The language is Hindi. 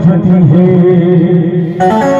झटी है